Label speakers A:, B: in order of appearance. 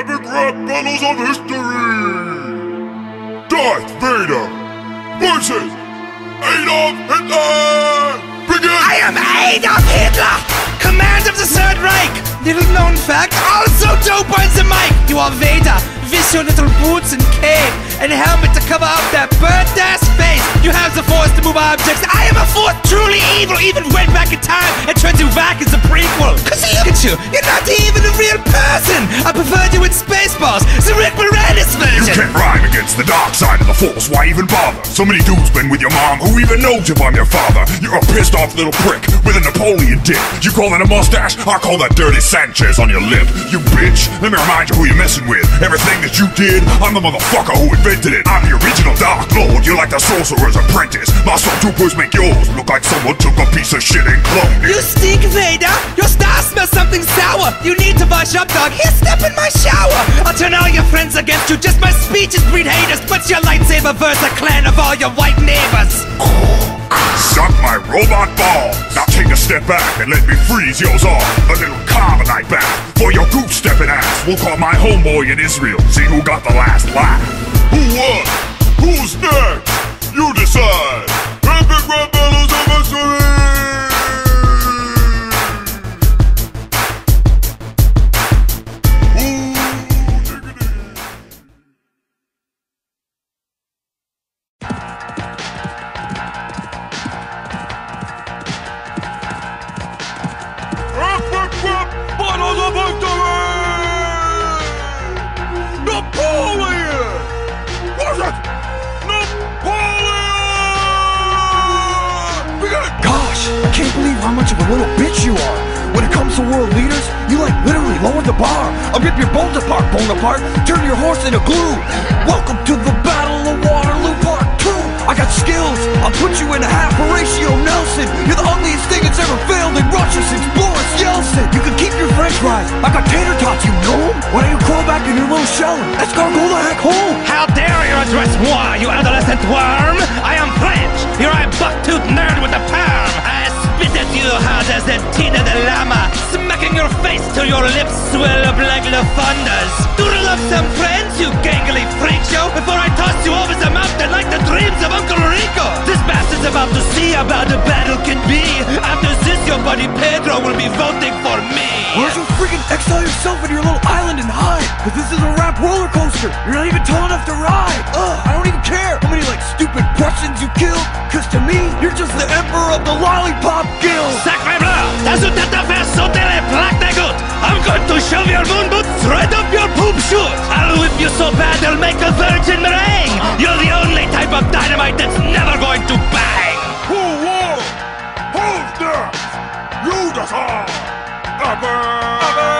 A: Epic rap battles of history! Darth Vader versus Adolf Hitler! Begin!
B: I am Adolf Hitler, command of the Third Reich. Little known fact, also dope on the mic. You are Vader, with your little boots and cape and helmet to cover up that burnt ass face. You have the force to move objects. I am a force truly evil. Even went back in time and turned you back as a prequel. Cause look at you, you're not even a real person. I preferred you in Spaceballs, the
A: the dark side of the force, why even bother? So many dudes been with your mom, who even knows if I'm your father? You're a pissed off little prick with a Napoleon dick. You call that a mustache? I call that dirty Sanchez on your lip. You bitch, let me remind you who you're messing with. Everything that you did, I'm the motherfucker who invented it. I'm the original Dark Lord, you're like the sorcerer's apprentice. My stormtroopers make yours look like someone took a piece of shit and cloned it.
B: You stink, Vader! Your star smells something sour! You need to wash up, dog. Here, step in my shower! Turn all your friends against you. Just my speeches breed haters. What's your lightsaber verse a Klan of all your white neighbors?
A: Suck my robot ball. Now take a step back and let me freeze yours off. A little carbonite back for your goose stepping ass. We'll call my homeboy in Israel. See who got the last laugh. Who won? Who's next? You decide. Of history. Napoleon. What is it? Napoleon.
C: Gosh, I can't believe how much of a little bitch you are. When it comes to world leaders, you like literally lower the bar. I'll rip your bones apart, Bonaparte. Turn your horse into glue. Welcome to the Battle of Waterloo Part 2. I got skills. I'll put you in a half Horatio Nelson. You're the ugliest thing that's ever failed in Russia since fries. I got tater tots, you know? Why don't you crawl back in your little shell let's go go the heck home?
B: How dare you address moi, you adolescent worm! I am French! You're a buck-toothed nerd with a perm! I spit at you hard as a Tina de Llama, smacking your face till your lips swell up like LaFawnduh's. Doodle up some friends, you gangly freak show, before I toss you over the mountain like the dreams of Uncle Rico! This bastard's about to see how bad a battle can be! After this, your buddy Pedro will be voting for me!
C: Why don't you freaking exile yourself in your little island and hide? Cause this is a rap roller coaster. You're not even tall enough to ride. Ugh, I don't even care how many like stupid Prussians you killed. Cause to me, you're just the emperor of the lollipop guild.
B: Sacre bleu! Das und das faire sauter les plaques de goutte! I'm going to shove your moon boots right up your poop chute! I'll whip you so bad I'll make a virgin meringue! You're the only type of dynamite that's never going to bang!
A: Who won? Who's next? You decide. Epic